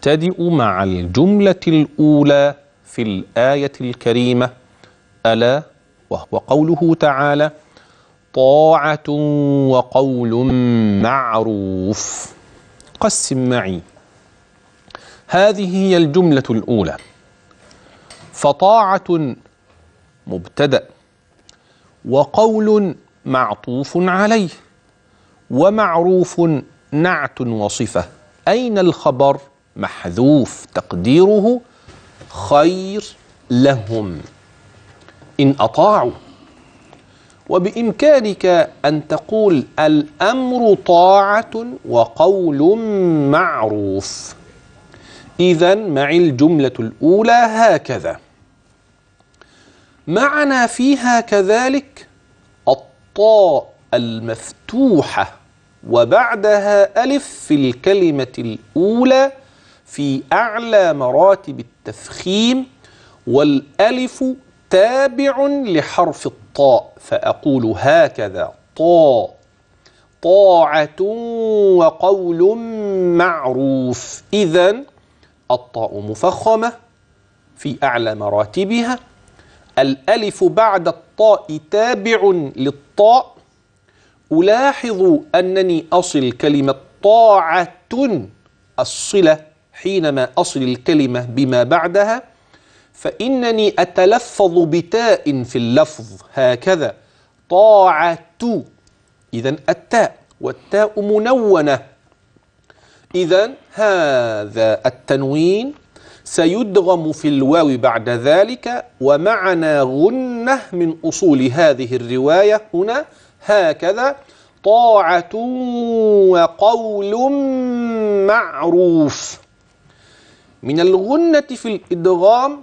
نبتدئ مع الجملة الأولى في الآية الكريمة. ألا وهو قوله تعالى طاعة وقول معروف. قسم معي. هذه هي الجملة الأولى. فطاعة مبتدأ وقول معطوف عليه ومعروف نعت وصفة. أين الخبر؟ محذوف تقديره خير لهم. إن أطاعوا. وبإمكانك أن تقول الأمر طاعة وقول معروف. إذا مع الجملة الأولى هكذا. معنا فيها كذلك الطاء المفتوحة وبعدها ألف في الكلمة الأولى في أعلى مراتب التفخيم والألف تابع لحرف الطاء فأقول هكذا طاء طاعة وقول معروف. إذا الطاء مفخمة في أعلى مراتبها الألف بعد الطاء تابع للطاء. ألاحظ أنني أصل كلمة طاعة الصلة حينما أصل الكلمة بما بعدها فإنني أتلفظ بتاء في اللفظ. هكذا. طاعة. إذا التاء. والتاء منونة. إذا هذا التنوين سيدغم في الواو بعد ذلك ومعنا غنة من أصول هذه الرواية هنا. هكذا. طاعة وقول معروف. من الغنة في الإدغام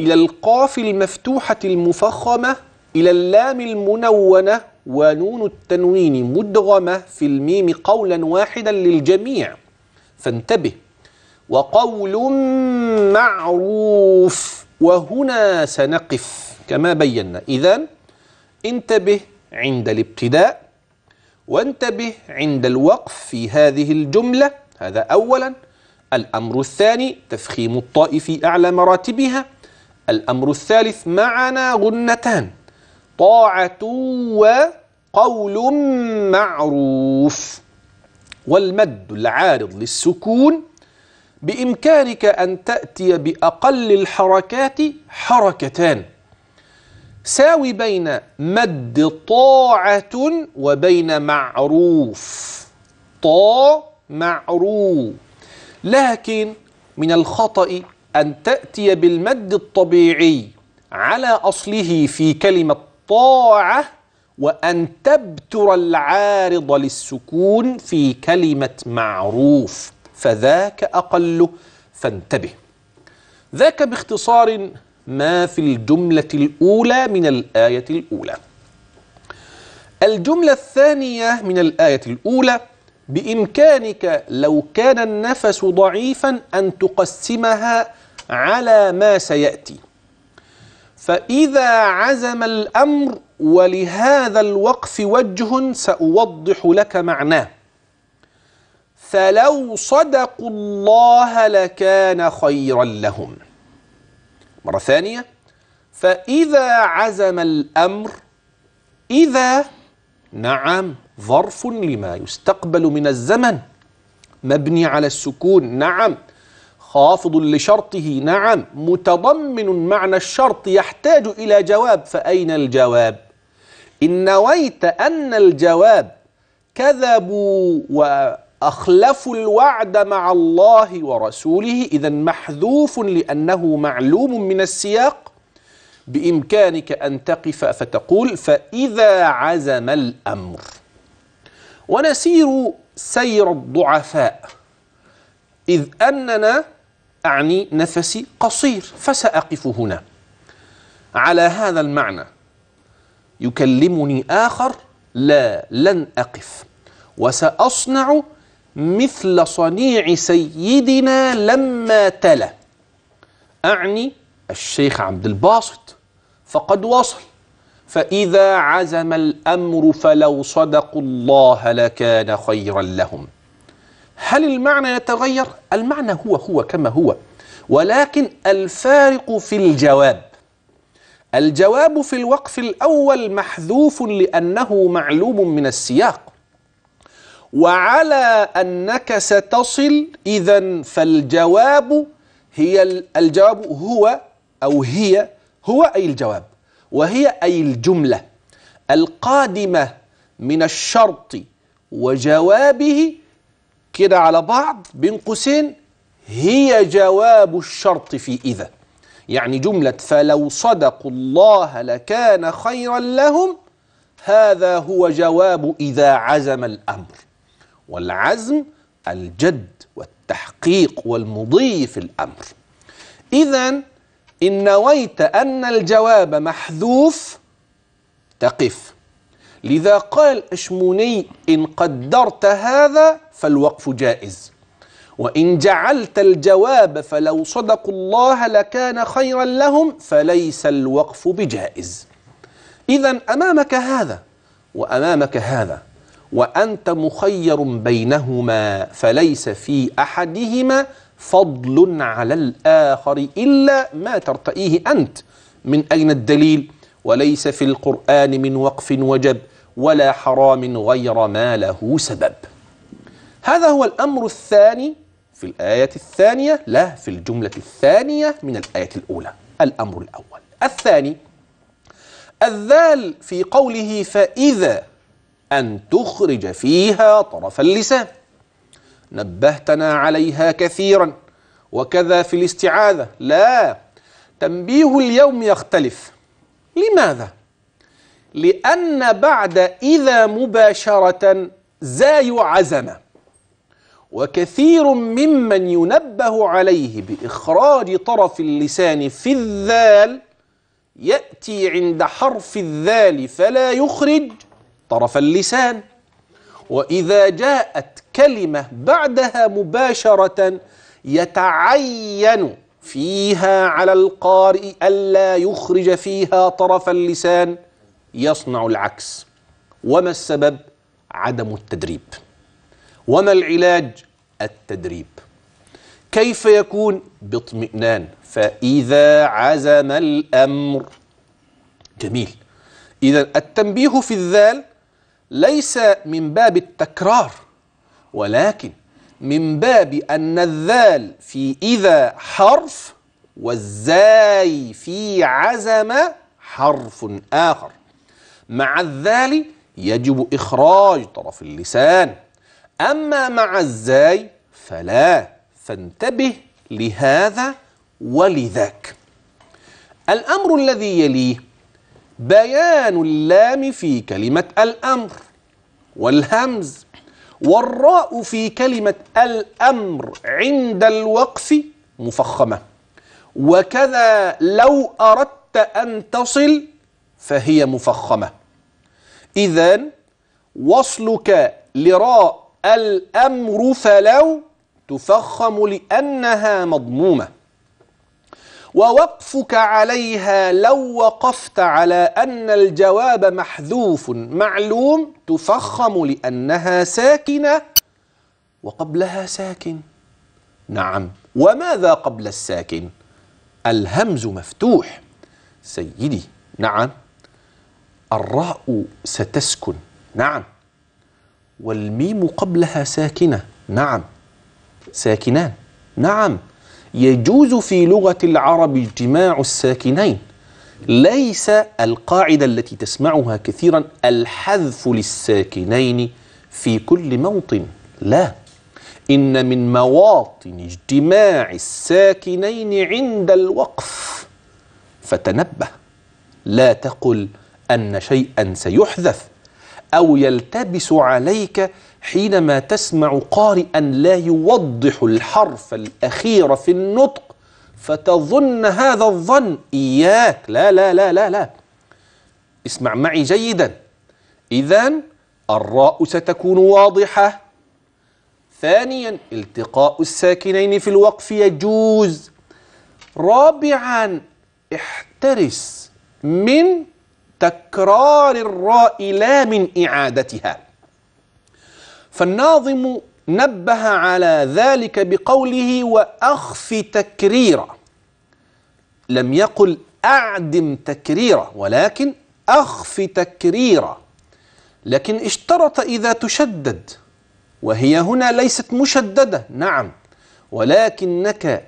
إلى القاف المفتوحة المفخمة إلى اللام المنونة ونون التنوين مدغمة في الميم قولا واحدا للجميع. فانتبه. وقول معروف. وهنا سنقف كما بينا. إذا انتبه عند الابتداء. وانتبه عند الوقف في هذه الجملة. هذا أولا. الأمر الثاني تفخيم الطاء في أعلى مراتبها. الأمر الثالث معنا غنتان. طاعة وقول معروف. والمد العارض للسكون. بإمكانك أن تأتي بأقل الحركات حركتان. ساوي بين مد طاعة وبين معروف. طا معروف. لكن من الخطأ أن تأتي بالمد الطبيعي على أصله في كلمة طاعة وأن تبتر العارض للسكون في كلمة معروف فذاك أقل فانتبه. ذاك باختصار ما في الجملة الأولى من الآية الأولى. الجملة الثانية من الآية الأولى بإمكانك لو كان النفس ضعيفا أن تقسمها على ما سيأتي. فإذا عزم الأمر ولهذا الوقف وجه سأوضح لك معناه. فلو صدقوا الله لكان خيرا لهم. مرة ثانية فإذا عزم الأمر إذا نعم ظرف لما يستقبل من الزمن. مبني على السكون نعم. خافض لشرطه نعم. متضمن معنى الشرط يحتاج إلى جواب فأين الجواب؟ إن نويت أن الجواب كذبوا وأخلفوا الوعد مع الله ورسوله إذا محذوف لأنه معلوم من السياق. بإمكانك أن تقف فتقول فإذا عزم الأمر. ونسير سير الضعفاء إذ أننا أعني نفسي قصير فسأقف هنا. على هذا المعنى يكلمني آخر لا لن أقف. وسأصنع مثل صنيع سيدنا لما تلا. أعني الشيخ عبد الباسط. فقد وصل فإذا عزم الأمر فلو صدقوا الله لكان خيرا لهم. هل المعنى يتغير؟ المعنى هو هو كما هو. ولكن الفارق في الجواب. الجواب في الوقف الأول محذوف لأنه معلوم من السياق. وعلى أنك ستصل إذا فالجواب هي الجواب هو أو هي هو أي الجواب؟ وهي أي الجملة القادمة من الشرط وجوابه كده على بعض بين قوسين هي جواب الشرط في إذا. يعني جملة فلو صدقوا الله لكان خيرا لهم هذا هو جواب إذا عزم الأمر. والعزم الجد والتحقيق والمضي في الأمر. إذا إن نويت أن الجواب محذوف تقف. لذا قال الأشموني إن قدرت هذا فالوقف جائز. وإن جعلت الجواب فلو صدقوا الله لكان خيرا لهم فليس الوقف بجائز. إذا أمامك هذا وأمامك هذا وأنت مخير بينهما فليس في أحدهما فضل على الآخر إلا ما ترتئيه أنت. من أين الدليل؟ وليس في القرآن من وقف وجب ولا حرام غير ما له سبب. هذا هو الأمر الثاني في الآية الثانية لا في الجملة الثانية من الآية الأولى. الأمر الأول. الثاني الذال في قوله فإذا أن تخرج فيها طرف اللسان. نبهتنا عليها كثيرا. وكذا في الاستعاذة. لا تنبيه اليوم يختلف. لماذا؟ لأن بعد إذا مباشرة زاي عزم وكثير ممن ينبه عليه بإخراج طرف اللسان في الذال يأتي عند حرف الذال فلا يخرج طرف اللسان. وإذا جاءت كلمة بعدها مباشرة يتعين فيها على القارئ ألا يخرج فيها طرف اللسان يصنع العكس. وما السبب؟ عدم التدريب. وما العلاج؟ التدريب. كيف يكون؟ باطمئنان. فإذا عزم الأمر. جميل. إذا التنبيه في الذال ليس من باب التكرار. ولكن من باب أن الذال في إذا حرف والزاي في عزم حرف آخر. مع الذال يجب إخراج طرف اللسان. أما مع الزاي فلا فانتبه لهذا ولذاك. الأمر الذي يليه بيان اللام في كلمة الأمر والهمز. والراء في كلمة الأمر عند الوقف مفخمة. وكذا لو أردت أن تصل فهي مفخمة. إذا وصلك لراء الأمر فلو تفخم لأنها مضمومة. ووقفك عليها لو وقفت على أن الجواب محذوف معلوم تفخم لأنها ساكنة وقبلها ساكن. نعم. وماذا قبل الساكن؟ الهمز مفتوح. سيدي نعم. الراء ستسكن. نعم. والميم قبلها ساكنة. نعم. ساكنان. نعم. يجوز في لغة العرب اجتماع الساكنين. ليس القاعدة التي تسمعها كثيرا الحذف للساكنين في كل موطن. لا. إن من مواطن اجتماع الساكنين عند الوقف. فتنبه. لا تقل أن شيئا سيحذف. أو يلتبس عليك حينما تسمع قارئا لا يوضح الحرف الأخير في النطق فتظن هذا الظن إياك. لا لا لا لا لا. اسمع معي جيدا. إذا الراء ستكون واضحة. ثانيا التقاء الساكنين في الوقف يجوز. رابعا احترس من تكرار الراء لا من إعادتها. فالناظم نبه على ذلك بقوله وأخف تكريرا. لم يقل أعدم تكريرا ولكن أخف تكريرا. لكن اشترط إذا تشدد وهي هنا ليست مشددة نعم. ولكنك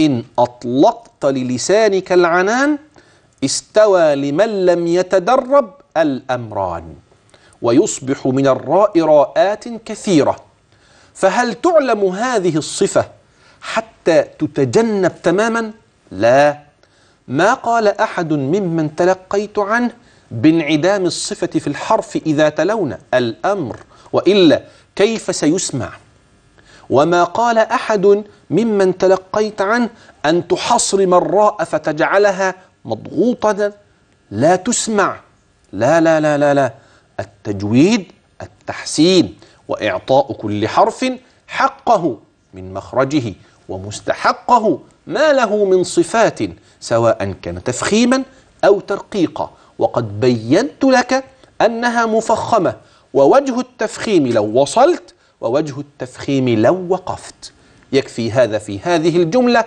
إن أطلقت للسانك العنان استوى لمن لم يتدرب الأمران. ويصبح من الراء راءات كثيرة. فهل تعلم هذه الصفة حتى تتجنب تماما؟ لا. ما قال أحد ممن تلقيت عنه بانعدام الصفة في الحرف إذا تلون الأمر وإلا كيف سيسمع؟ وما قال أحد ممن تلقيت عنه أن تحصرم الراء فتجعلها مضغوطة؟ لا تسمع. لا لا لا لا لا. التجويد التحسين وإعطاء كل حرف حقه من مخرجه ومستحقه ما له من صفات سواء كان تفخيما أو ترقيقا. وقد بينت لك أنها مفخمة ووجه التفخيم لو وصلت ووجه التفخيم لو وقفت. يكفي هذا في هذه الجملة